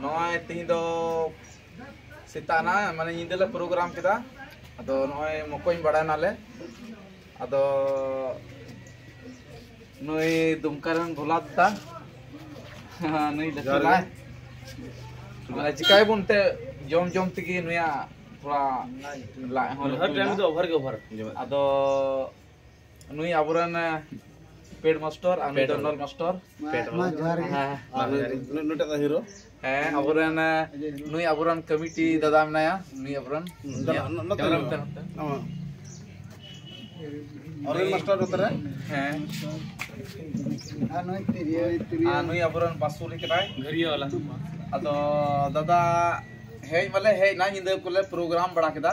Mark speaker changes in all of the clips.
Speaker 1: नॉय सिताना माने निदले प्रोग्राम केदा अदो नॉय मकोइन बड़ा नाले अदो नॉय दुमकारन भोलाता नई लचला
Speaker 2: माने
Speaker 1: चिकाय बुनते जम जम तगी नुया थोड़ा
Speaker 3: ला
Speaker 1: हो हर टाइम
Speaker 4: तो ओवर के
Speaker 1: পেড মাস্টার আমি ডনার মাস্টার
Speaker 5: পেড মাস্টার
Speaker 1: হ্যাঁ
Speaker 2: নুটা দা হিরো
Speaker 1: হ্যাঁ আবরান নুই আবরান কমিটি দাদা আমনায়া নুই আবরান
Speaker 2: और मास्टर उतरे
Speaker 1: हैं
Speaker 3: आनुई तिरिया
Speaker 5: तिरिया आनुई
Speaker 1: अबरन पासुली कराय
Speaker 4: घरिया वाला
Speaker 1: अदो दादा है वाले है ना हिंदे कोले प्रोग्राम बड़ा केदा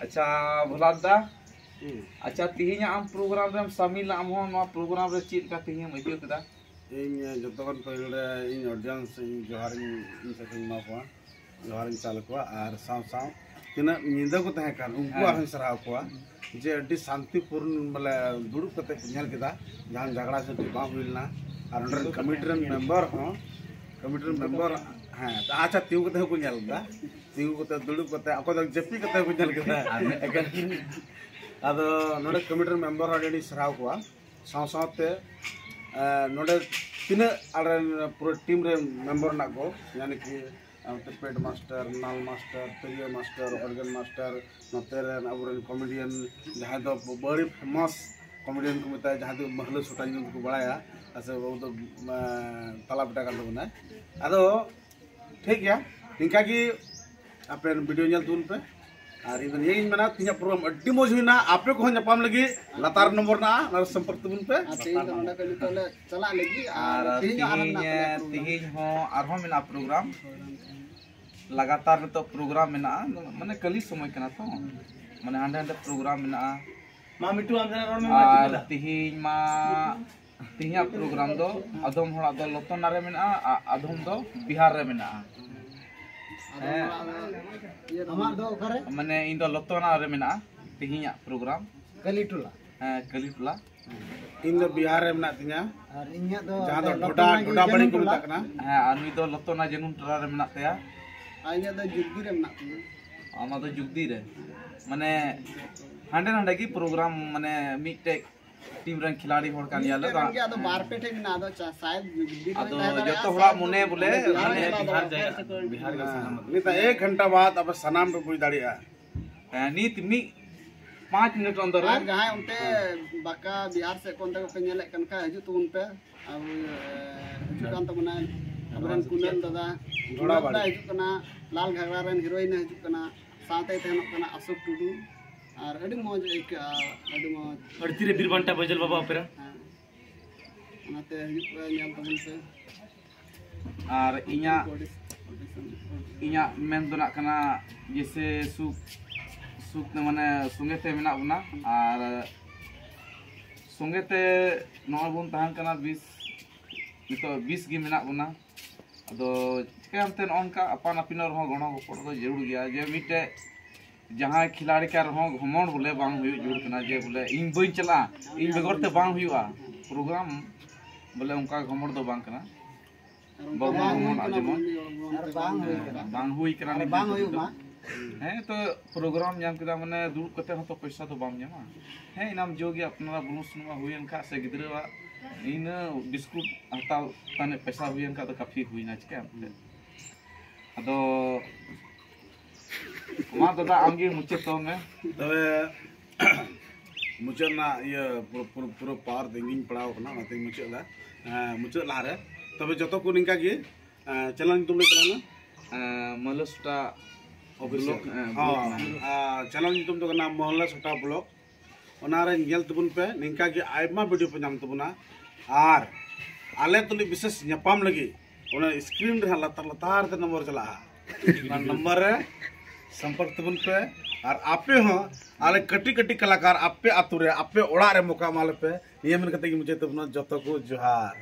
Speaker 1: अच्छा भोलाद दा अच्छा तीन आम प्रोग्राम रे शामिल आम हो ना प्रोग्राम रे चीज़ का तीन मज़े कदा
Speaker 2: इन जोतोन पहिल रे इन ऑडियंस इन जोहार इन इन से इन मापा जोहार इन चाल को आर साव साव तना निंदा को तहे कान उनको आर सराव को जे अड्डी शांतिपूर्ण मले दुड़ुक कते नेल कदा जान झगड़ा से बाप मिलना और कमिटी रे मेंबर हो कमिटी रे मेंबर ᱢᱮᱢᱵᱟᱨ ᱦᱚᱸ ᱠᱚᱢᱤᱴᱤ ᱨᱮᱱ ᱢᱮᱢᱵᱟᱨ ᱦᱮᱸ ᱟᱪᱪᱷᱟ ᱛᱤᱸᱜᱩ ᱠᱟᱛᱮ ᱦᱚᱸᱠᱚ ᱧᱮᱞ ᱞᱮᱫᱟ ᱛᱤᱸᱜᱩ ᱠᱟᱛᱮ ᱫᱩᱲᱩᱵ ᱠᱟᱛᱮ ᱚᱠᱚᱭ ᱫᱚ ᱡᱟᱹᱯᱤᱫ ᱠᱟᱛᱮ ᱦᱚᱸᱠᱚ ᱧᱮᱞ ᱠᱮᱫᱟ ᱮᱠᱮᱱ ᱟᱫᱚ ᱱᱚᱰᱮ ᱠᱚᱢᱤᱴᱤ ᱨᱮᱱ ᱢᱮᱢᱵᱟᱨ ᱦᱚᱸ ᱟᱹᱰᱤ ᱥᱟᱨᱦᱟᱣ ᱠᱚᱣᱟ ᱥᱟᱶ ᱥᱟᱶᱛᱮ नोडे तीना पूरा टीम रे मेंबर ना को यानी कि पेड मास्टर नाल मास्टर तरिया मास्टर ऑर्गन मास्टर नोते रे अब कॉमेडियन जहां दो बड़ी फेमस कॉमेडियन को बताया जहां दो महल छोटा जो को बड़ाया ऐसे वो तो तला बेटा का लोग ना ठीक है? इनका कि आप वीडियो दून पे। और इन ये मना तीन प्रोग्राम अभी मज़ हुई आपे को नपाम लगी। लतार नम्बर ना सम्पर्क तब पे।
Speaker 5: तेहे
Speaker 1: प्रोग्राम। लगातार नित प्रोग्राम मैं कलि समय तो। मैं हाँ हाँ प्रोग्राम तेहे तीन प्रोग्राम दो अधम होड़ा दो लोतना रे दो बिहार रे में मैंने माने इन दो रे मेना तीन प्रोग्राम
Speaker 3: कलीटुला
Speaker 1: हाँ
Speaker 2: इन बिहार रे मेना
Speaker 3: बड़ी को
Speaker 1: जुगदी रे जुगदी रे प्रोग्राम माने मिटेक टीम रन खिलाड़ी होड़ का लिया लगा तो मारपीट
Speaker 5: है ना दो शायद तो जो तो थोड़ा मुने बोले माने बिहार जाएगा। बिहार का सलाम
Speaker 2: नहीं तो एक घंटा बाद अब सलाम पे पूरी दाड़ी है।
Speaker 1: नीत मी पाँच मिनट अंदर है।
Speaker 5: जहाँ उनते बका बिहार से कौन तक पे नेले कन का हजू तो उनपे अब जुकान तो बना
Speaker 4: हमरन कुनन
Speaker 5: दादा
Speaker 2: थोड़ा बड़ा
Speaker 5: हजू कना लाल घगरा रन हीरोइन हजू कना साथे तेनों कना अशोक टुडू। ᱟᱨ ᱟᱹᱰᱤ ᱢᱚᱡᱽ ᱟᱹᱭᱠᱟᱹᱜᱼᱟ ᱟᱹᱰᱤ ᱢᱚᱡᱽ
Speaker 4: ᱟᱹᱲᱛᱤ ᱨᱮ ᱵᱤᱨ ᱵᱟᱱᱴᱟ ᱵᱟᱹᱡᱟᱹᱞ ᱵᱟᱵᱟ ᱚᱯᱮᱨᱟ
Speaker 5: ᱚᱱᱟᱛᱮ ᱦᱤᱡᱩᱜ ᱯᱮ ᱧᱮᱞ ᱛᱟᱵᱚᱱ ᱯᱮ
Speaker 1: ᱟᱨ ᱤᱧᱟᱹᱜ
Speaker 5: ᱤᱧᱟᱹᱜ
Speaker 1: ᱢᱮᱱ ᱫᱚ ᱱᱟᱜ ᱠᱟᱱᱟ ᱡᱮᱥᱮ ᱥᱩᱠ ᱥᱩᱠ ᱢᱟᱱᱮ ᱥᱚᱸᱜᱮ ᱛᱮ ᱢᱮᱱᱟᱜ ᱵᱚᱱᱟ ᱟᱨ ᱥᱚᱸᱜᱮ ᱛᱮ ᱱᱚᱜᱼᱚᱭ ᱵᱚᱱ ᱛᱟᱦᱮᱱ ᱠᱟᱱᱟ ᱵᱤᱥ ᱱᱤᱛᱚᱜ ᱵᱤᱥ ᱜᱮ ᱢᱮᱱᱟᱜ ᱵᱚᱱᱟ ᱟᱫᱚ ᱪᱤᱠᱟᱹᱭᱟᱢ ᱛᱮ ᱱᱚᱜᱼᱚ ᱱᱚᱝᱠᱟ ᱟᱯᱟᱱ ᱟᱹᱯᱤᱱ ᱨᱮᱦᱚᱸ ᱜᱚᱲᱚ ᱜᱚᱯᱚᱲᱚ ᱫᱚ ᱡᱟᱹᱨᱩᱲ ᱜᱮᱭᱟ ᱡᱮ ᱢᱤᱫᱴᱮᱡ जहाँ खिलाड़ी के रहो घमंड बोले बांग हुई जे बोले इन बी चला इन बगैर ते बांग प्रोग्राम बोले उनका घमंड तो बांग करना
Speaker 5: तो
Speaker 1: तो- हैं तो प्रोग्राम जाम के माने दूर कते हो तो पैसा तो बाम जामा। हैं इनाम जोगी अपना बुनु सुनवा हुई इनका से गिदरवा इन बिस्कुट हटाव तने पैसा हुई इनका तो काफ़ी हुई ना चिका अदो
Speaker 2: मुचद पूरा पावर दी पड़ा मुचद मुचद ला रहे तब जो को इनका चलन तुम चलाना
Speaker 1: मलसटा
Speaker 2: ब्लॉक चलन तुम करना मलसटा ब्लॉक वनारेलतुन पे इनका वीडियो और आले तुल विशेष नपाम लगी स्क्रीन लतार लतार नम्बर चला नम्बर संपर्क तब पे और आपे हाँ आले कटी कटी कलाकार आपे आतु रे आपे ओड़ा रे मौका माले पे ये मन मुझे तब जो। को जोहार